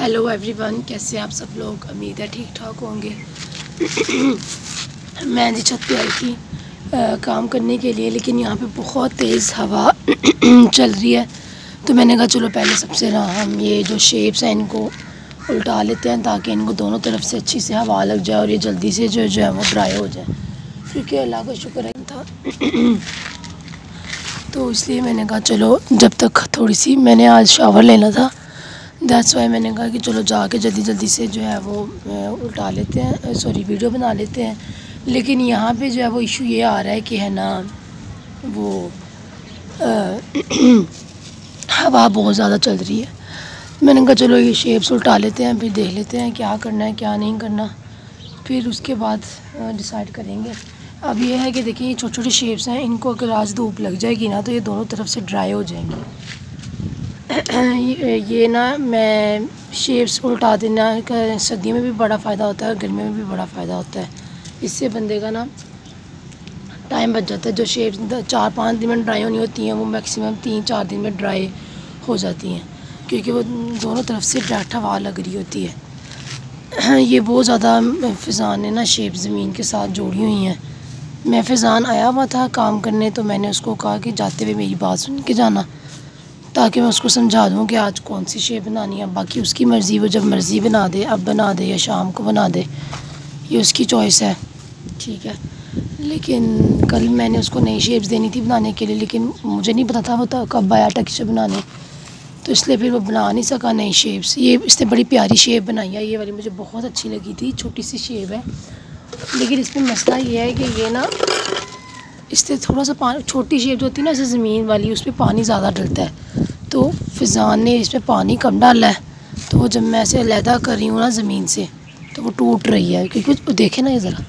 Hello everyone कैसे आप सब लोग? उम्मीद है ठीक ठाक होंगे। मैं जी छत पे आई थी आ, काम करने के लिए लेकिन यहाँ पे बहुत तेज़ हवा चल रही है। तो मैंने कहा चलो पहले सबसे ना हम ये जो शेप्स हैं इनको उल्टा लेते हैं ताकि इनको दोनों तरफ़ से अच्छी से हवा लग जाए और ये जल्दी से जो जो है वो ड्राई हो जाए। क्योंकि अल्लाह का शुक्र है था। तो इसलिए मैंने कहा चलो जब तक थोड़ी सी मैंने आज शावर लेना था दैट्स वाई मैंने कहा कि चलो जाके जल्दी जल्दी से जो है वो उल्टा लेते हैं सॉरी वीडियो बना लेते हैं। लेकिन यहाँ पे जो है वो इशू ये आ रहा है कि है ना, वो हवा बहुत ज़्यादा चल रही है। मैंने कहा चलो ये शेप्स उल्टा लेते हैं, फिर देख लेते हैं क्या करना है, क्या नहीं करना। फिर उसके बाद डिसाइड करेंगे। अब ये है कि देखिए ये छोटे छोटे शेप्स हैं, इनको अगर आज धूप लग जाएगी ना तो ये दोनों तरफ़ से ड्राई हो जाएँगे। ये ना मैं शेप्स उल्टा देना सर्दियों में भी बड़ा फ़ायदा होता है गर्मियों में भी बड़ा फ़ायदा होता है। इससे बंदे का ना टाइम बच जाता है। जो शेप्स चार पाँच दिन में ड्राई होनी होती हैं, वो मैक्सिमम तीन चार दिन में ड्राई हो जाती हैं। क्योंकि वो दोनों तरफ़ से डाटा हवा लग रही होती है। ये बहुत ज़्यादा फ़िज़ान ने ना शेप ज़मीन के साथ जोड़ी हुई हैं। मैं फ़िज़ान आया हुआ था काम करने तो मैंने उसको कहा कि जाते हुए मेरी बात सुन के जाना। ताकि मैं उसको समझा दूँ कि आज कौन सी शेप बनानी है। बाकी उसकी मर्ज़ी, वो जब मर्ज़ी बना दे, अब बना दे या शाम को बना दे, ये उसकी चॉइस है। ठीक है। लेकिन कल मैंने उसको नई शेप्स देनी थी बनाने के लिए, लेकिन मुझे नहीं पता था वो तो कब आया टक्शर बनाने। तो इसलिए फिर वो बना नहीं सका नई शेप्स ये इसने बड़ी प्यारी शेप बनाई है। ये वाली मुझे बहुत अच्छी लगी थी। छोटी सी शेप है। लेकिन इसमें मसला ये है कि ये ना, इससे थोड़ा सा पानी छोटी शेप जो होती है ना जैसे ज़मीन वाली उस पर पानी ज़्यादा डलता है। तो फिज़ान ने इस पर पानी कम डाला है। तो जब मैं ऐसे अलहदा कर रही हूँ ना ज़मीन से तो वो टूट रही है क्योंकि देखे ना ये ज़रा।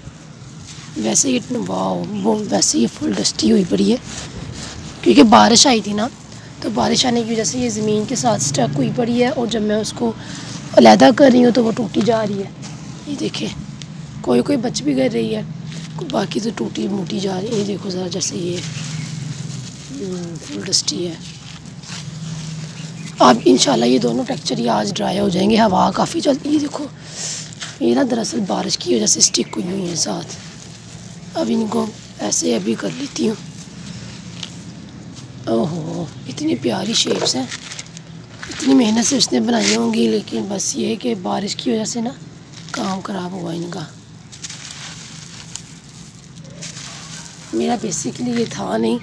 वैसे ये वाह वो वैसे ये फुल डस्टी हुई पड़ी है। क्योंकि बारिश आई थी ना तो बारिश आने की वजह से ये ज़मीन के साथ स्टक हुई पड़ी है और जब मैं उसको अलहदा कर रही हूँ तो वो टूटी जा रही है। ये देखे कोई कोई बच भी कर रही है बाकी तो टूटी मोटी जा रही है। ये देखो ज़रा जैसे ये फुल हम्म, डस्टी है। अब इंशाल्लाह ये दोनों टेक्चर ये आज ड्राई हो जाएँगे, हवा काफ़ी चलती ये देखो। ये ना दरअसल बारिश की वजह से स्टिक हुई हुई है साथ। अब इनको ऐसे अभी कर लेती हूँ। ओहो, इतनी प्यारी शेप्स हैं। इतनी मेहनत से उसने बनाई होंगी, लेकिन बस ये है कि बारिश की वजह से ना काम ख़राब हुआ इनका। मेरा बेसिकली ये था नहीं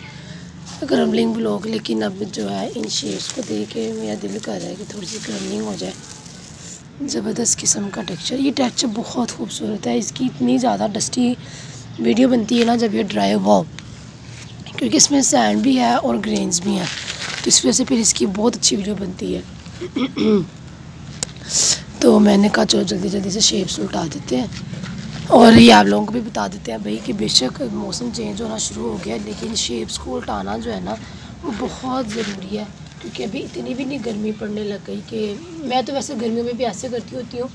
क्रम्बलिंग ब्लॉक लेकिन अब जो है इन शेप्स को देख के मेरा दिल कर रहा है कि थोड़ी सी क्रम्बलिंग हो जाए। ज़बरदस्त किस्म का टेक्सचर। ये टेक्सचर बहुत खूबसूरत है। इसकी इतनी ज़्यादा डस्टी वीडियो बनती है ना, जब ये ड्राई हुआ क्योंकि इसमें सैंड भी है और ग्रेन्स भी हैं। तो इस वजह से फिर इसकी बहुत अच्छी वीडियो बनती है। तो मैंने कहा, चलो जल्दी जल्दी से शेप्स उल्टा देते हैं। और ये आप लोगों को भी बता देते हैं भाई कि बेशक मौसम चेंज होना शुरू हो गया लेकिन शेप्स को उल्टाना जो है ना, वो बहुत ज़रूरी है, क्योंकि अभी इतनी भी नहीं गर्मी पड़ने लग गई कि मैं तो वैसे गर्मियों में भी ऐसे करती होती हूँ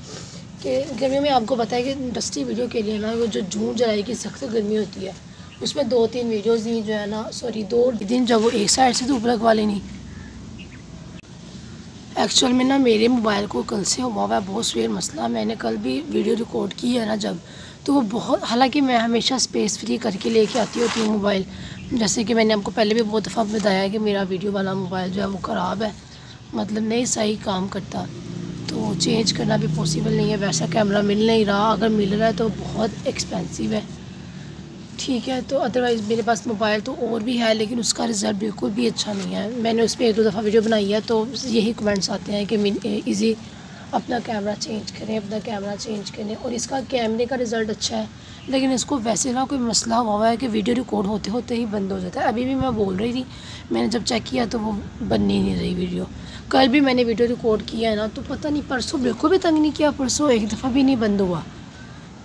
कि गर्मियों में आपको पता है कि डस्टी वीडियो के लिए ना, वो जो जून, जुलाई की सख्त गर्मी होती है, उसमें दो तीन वीडियोज़ दी जो है ना सॉरी दो दिन जब वो एक साइड से धूप लगवा लेनी एक्चुअल में ना मेरे मोबाइल को कल से हुआ हुआ है, बहुत सवेर मसला, मैंने कल भी वीडियो रिकॉर्ड की है ना जब तो वो बहुत, हालाँकि मैं हमेशा स्पेस फ्री करके लेके आती होती हूँ मोबाइल जैसे कि मैंने आपको पहले भी बहुत दफ़ा बताया कि मेरा वीडियो वाला मोबाइल जो है वो ख़राब है। मतलब नहीं सही काम करता। तो चेंज करना भी पॉसिबल नहीं है। वैसा कैमरा मिल नहीं रहा। अगर मिल रहा है तो बहुत एक्सपेंसिव है। ठीक है तो अदरवाइज़ मेरे पास मोबाइल तो और भी है, लेकिन उसका रिज़ल्ट बिल्कुल भी अच्छा नहीं है। मैंने उस पर एक दो दफ़ा वीडियो बनाई है तो यही कमेंट्स आते हैं कि इजी अपना कैमरा चेंज करें, अपना कैमरा चेंज करें और इसका कैमरे का रिज़ल्ट अच्छा है। लेकिन इसको वैसे ना कोई मसला हुआ हुआ है कि वीडियो रिकॉर्ड होते होते ही बंद हो जाता है। अभी भी मैं बोल रही थी, मैंने जब चेक किया तो वो बन ही नहीं रही वीडियो कल भी मैंने वीडियो रिकॉर्ड किया है ना तो पता नहीं परसों बिल्कुल भी तंग नहीं किया, परसों एक दफ़ा भी नहीं बंद हुआ।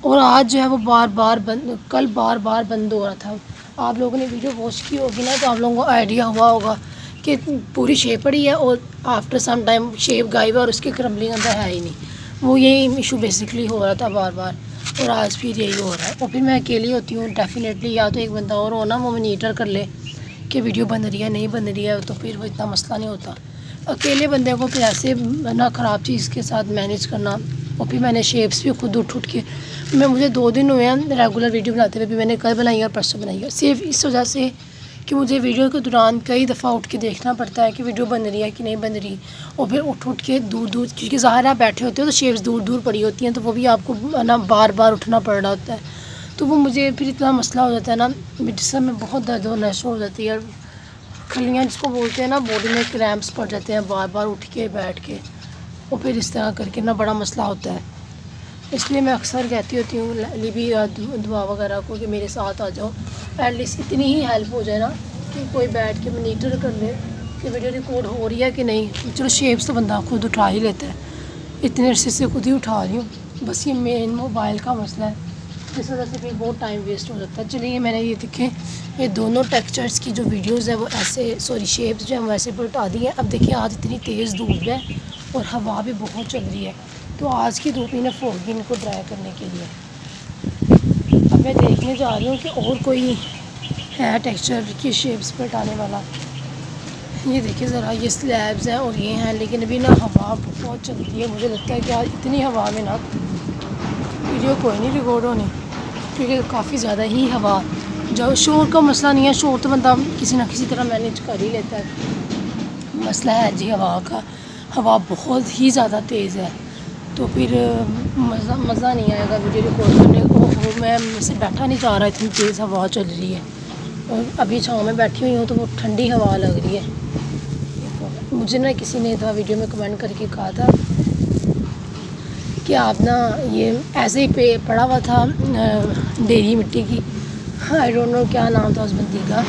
और आज जो है वो बार बार बंद, कल बार बार बंद हो रहा था। आप लोगों ने वीडियो वॉच की होगी ना तो आप लोगों को आइडिया हुआ होगा कि पूरी शेप पड़ी है और आफ्टर सम टाइम शेप गायब है और उसकी क्रम्बलिंग अंदर है ही नहीं। वो यही इशू बेसिकली हो रहा था बार बार और आज फिर यही हो रहा है। और फिर मैं अकेली होती हूँ डेफिनेटली या तो एक बंदा और हो ना, वो मनीटर कर ले कि वीडियो बन रही है, नहीं बन रही है तो फिर वो इतना मसला नहीं होता। अकेले बंदे को फिर ऐसे ना ख़राब चीज़ के साथ मैनेज करना, और फिर मैंने शेप्स भी खुद उठ उठ के, मैं मुझे दो दिन हुए हैं रेगुलर वीडियो बनाते हुए भी मैंने कल बनाई और परसों बनाई है। सिर्फ़ इस वजह से कि मुझे वीडियो के दौरान कई दफ़ा उठ के देखना पड़ता है कि वीडियो बन रही है कि नहीं बन रही। और फिर उठ उठ के दूर दूर क्योंकि ज़ाहिर आप बैठे होते हो तो शेप्स दूर दूर पड़ी होती हैं तो वो भी आपको ना बार बार उठना पड़ रहा होता है। तो वो मुझे फिर इतना मसला हो जाता है ना जिससे में बहुत दर्द होना शुरू हो जाती है। और खलियाँ जिसको बोलते हैं ना बॉडी में क्रैम्प्स पड़ जाते हैं बार बार उठ के, बैठ के। और फिर इस तरह करके ना बड़ा मसला होता है। इसलिए मैं अक्सर कहती होती हूँ लिबी या दुआ वगैरह को कि मेरे साथ आ जाओ। एटलीस्ट इतनी ही हेल्प हो जाए ना कि कोई बैठ के मनीटर कर ले कि वीडियो रिकॉर्ड हो रही है कि नहीं। चलो शेप्स तो बंदा खुद उठा ही लेता है। इतने अरसे से खुद ही उठा रही हूँ। बस ये मेन मोबाइल का मसला है। इस वजह से फिर बहुत टाइम वेस्ट हो जाता है। चलिए मैंने ये देखें, ये दोनों टेक्सचर्स की जो वीडियोस है वो ऐसे सॉरी शेप्स जो है वो ऐसे उठा दी हैं। अब देखिए आज इतनी तेज़ धूप है और हवा भी बहुत चल रही है। तो आज की धूप इन्हें फोड़गी इनको ड्राई करने के लिए। अब मैं देखने जा रही हूँ कि और कोई है टेक्सचर की शेप्स पर डालने वाला। ये देखिए ज़रा, ये स्लैब्स हैं और ये हैं, लेकिन अभी ना हवा बहुत चलती है। मुझे लगता है कि आज इतनी हवा में ना वीडियो कोई नहीं रिकॉर्ड होनी, क्योंकि काफ़ी ज़्यादा ही हवा। जो शोर का मसला नहीं है। शोर तो बंदा किसी ना किसी तरह मैनेज कर ही लेता है। मसला है जी हवा का। हवा बहुत ही ज़्यादा तेज़ है। तो फिर मज़ा मज़ा नहीं आएगा वीडियो रिकॉर्ड करने को। वो मैं से बैठा नहीं जा रहा, इतनी तेज़ हवा चल रही है। और अभी छाँव में बैठी हुई हूँ तो वो ठंडी हवा लग रही है। मुझे ना किसी ने था वीडियो में कमेंट करके कहा था कि आप ना ये ऐसे ही पे पड़ा हुआ था डेरी मिट्टी की। आई डोंट नो क्या नाम था उस बंदी का।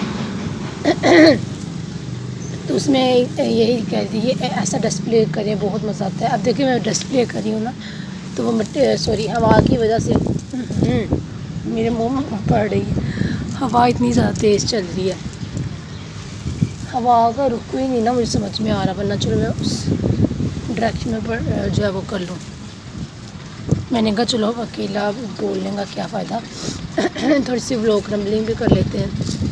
तो उसमें यही कह है ऐसा डिस्प्ले करें बहुत मज़ा आता है। अब देखिए मैं डिस्प्ले कर हूँ ना तो वो सॉरी हवा की वजह से हम्म, मेरे मुँह में पड़ रही है। हवा इतनी ज़्यादा तेज़ चल रही है। हवा का रुक ही नहीं ना मुझे समझ में आ रहा वरना चलो मैं उस डायरेक्शन में जो है वो कर लूँ। मैंने कहा चलो अकेला बोलने का क्या फ़ायदा? थोड़ी सी व्लॉग रंबलिंग भी कर लेते हैं।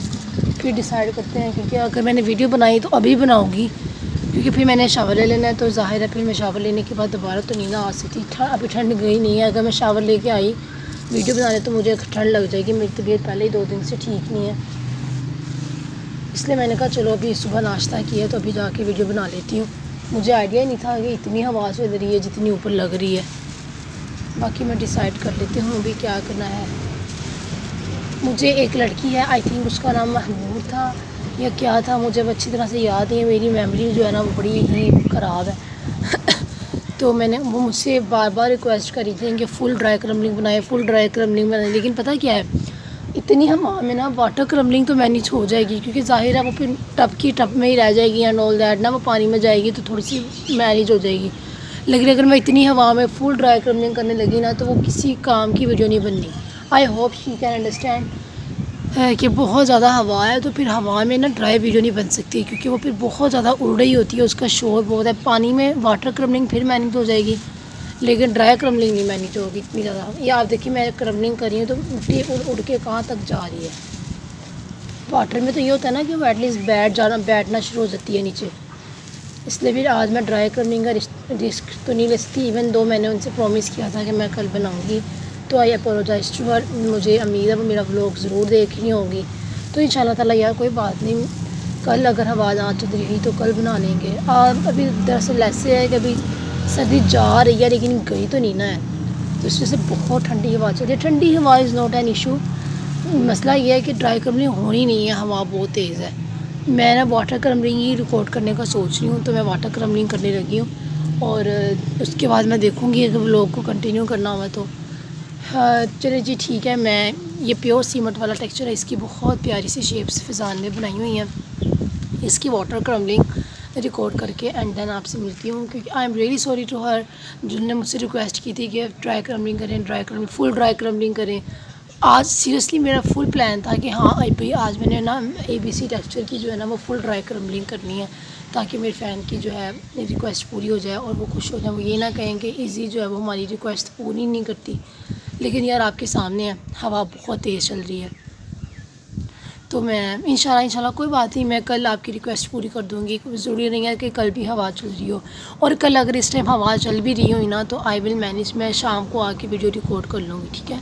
फिर डिसाइड करते हैं, क्योंकि अगर मैंने वीडियो बनाई तो अभी बनाऊँगी। क्योंकि फिर मैंने शावर ले लेना है तो ज़ाहिर है फिर मैं शावर लेने के बाद दोबारा तो नींद आ सकती। अभी ठंड गई नहीं है। अगर मैं शावर लेके आई वीडियो बनाने तो मुझे ठंड लग जाएगी। मेरी तबीयत पहले ही दो दिन से ठीक नहीं है। इसलिए मैंने कहा, चलो अभी सुबह नाश्ता किया तो अभी जाके वीडियो बना लेती हूँ। मुझे आइडिया नहीं था कि इतनी हवा चल रही है, जितनी ऊपर लग रही है। बाकी मैं डिसाइड कर लेती हूँ अभी क्या करना है। मुझे एक लड़की है आई थिंक उसका नाम महमूद था, या क्या था, मुझे अब अच्छी तरह से याद है, मेरी मेमोरी जो है ना वो बड़ी ही ख़राब है। तो मैंने वो मुझसे बार बार रिक्वेस्ट करी थी कि फ़ुल ड्राई क्रमलिंग बनाए फ़ुल ड्राई क्रमलिंग बनाए, लेकिन पता क्या है, इतनी हम में ना वाटर क्रमलिंग तो मैनेज हो जाएगी, क्योंकि ज़ाहिर है वो फिर टप की टप में ही रह जाएगी या नोल दैट ना वो पानी में जाएगी तो थोड़ी सी मैनेज हो जाएगी। लेकिन अगर मैं इतनी हवा में फुल ड्राई क्रमलिंग करने लगी ना तो वो किसी काम की वीडियो नहीं बननी। I hope she can understand कि बहुत ज़्यादा हवा है तो फिर हवा में ना ड्राई वीडियो नहीं बन सकती, क्योंकि वो फिर बहुत ज़्यादा उड़ रही होती है, उसका शोर बहुत है। पानी में वाटर क्रमलिंग फिर मैनेज हो जाएगी, लेकिन ड्राई क्रमलिंग नहीं मैनेज होगी इतनी ज़्यादा। ये आप देखिए, मैं क्रमलिंग कर रही हूँ तो उठी उड़ उड़ के कहाँ तक जा रही है। वाटर में तो ये होता है ना कि वो एटलीस्ट बैठ जाना, बैठना शुरू हो जाती है नीचे। इसलिए फिर आज मैं ड्राई क्रमलिंग का रिस्क तो नहीं ले सकती इवन दो मैंने उनसे प्रॉमिस किया था कि मैं कल बनाऊँगी। तो आई अपोलोजाइज टू हर मुझे उम्मीद है वो मेरा व्लॉग ज़रूर देख रही होंगी। तो इन ताला यार, कोई बात नहीं। कल अगर हवा आ चल रही तो कल बना लेंगे। और अभी दरअसल ऐसे है कि अभी सर्दी जा रही है, लेकिन गई तो नहीं ना है। तो इस वजह से बहुत ठंडी हवा चल रही है। ठंडी हवा इज़ नॉट एन इशू मसला ये है कि ड्राई क्रमलिंग होनी नहीं है, हवा बहुत तेज़ है। मैं ना वाटर क्रमलिंग ही रिकॉर्ड करने का सोच रही हूँ तो मैं वाटर क्रमलिंग करने लगी हूँ। और उसके बाद मैं देखूँगी अगर व्लॉग को कंटिन्यू करना हुआ तो। चले जी ठीक है, मैं ये प्योर सीमेंट वाला टेक्सचर है, इसकी बहुत प्यारी सी शेप्स फिजान ने बनाई हुई हैं। इसकी वाटर क्रमलिंग रिकॉर्ड करके एंड देन आपसे मिलती हूँ, क्योंकि I am really sorry to her जिनने मुझसे रिक्वेस्ट की थी कि ड्राई क्रमलिंग करें dry crumbling full dry crumbling करें। आज सीरियसली मेरा फुल प्लान था कि हाँ भाई आज मैंने ना ए बी सी टेक्सचर की जो है ना, वो फुल ड्राई क्रमलिंग करनी है, ताकि मेरे फ़ैन की जो है रिक्वेस्ट पूरी हो जाए और वो खुश हो जाए। वो ये ना कहें कि ईजी जो है, वो हमारी रिक्वेस्ट पूरी नहीं करती। लेकिन यार आपके सामने है हवा बहुत तेज़ चल रही है। तो मैं, इंशाल्लाह इंशाल्लाह, कोई बात नहीं, मैं कल आपकी रिक्वेस्ट पूरी कर दूँगी। ज़रूरी नहीं है कि कल भी हवा चल रही हो। और कल अगर इस टाइम हवा चल भी रही हुई ना तो आई विल मैनेज मैं शाम को आके वीडियो रिकॉर्ड कर लूँगी, ठीक है?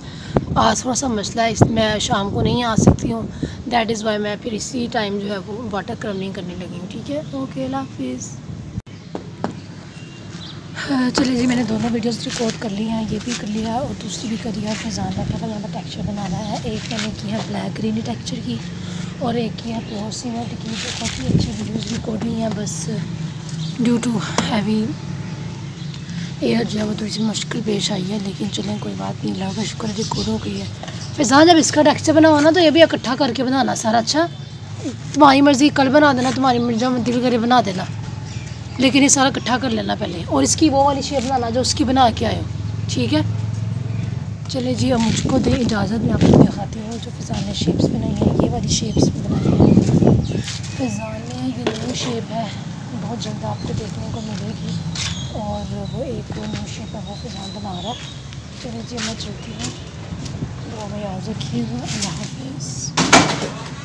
आज थोड़ा सा मसला है मैं शाम को नहीं आ सकती हूँ। दैट इज़ वाई मैं फिर इसी टाइम जो है वो वाटर क्रमिंग करने लगी हूँ, ठीक है? ओके हाफिज़ चलिए जी, मैंने दोनों वीडियोस रिकॉर्ड कर ली हैं, ये भी कर लिया और दूसरी भी कर लिया। फैज़ान बैठा था यहाँ पर टेक्चर बनाना है। एक मैंने की है ब्लैक ग्रीन टेक्चर की और एक की है प्योर सीमेंट की बहुत ही अच्छी वीडियोस रिकॉर्ड हुई हैं, बस ड्यू टू हैवी एयर जो है वो थोड़ी सी मुश्किल पेश आई है, लेकिन चलें, कोई बात नहीं का शुक्र रिकॉर्ड हो गई है। फैज़ान, जब इसका टेक्चर बनाओ ना तो ये भी इकट्ठा करके बनाना सारा अच्छा? तुम्हारी मर्ज़ी, कल बना देना, तुम्हारी मर्ज़ी दिल करे बना देना। लेकिन ये सारा इकट्ठा कर लेना पहले। और इसकी वो वाली शेप बनाना जो उसकी बना के आए हो, ठीक है? चले जी, अब मुझको दे इजाज़त, मैं आपको दिखाती हूँ जो फिज़ान ने शेप्स बनाई हैं। ये वाली शेप्स बनाई हैं। फिज़ान ने ये न्यू शेप है, बहुत जल्द आपको देखने को मिलेगी। और वो एक न्यू शेप है, वो फिज़ान बना रहा है। चले जी मैं चलती हूँ। दो में याद रखिएगा। अल्लाह हाफिज़।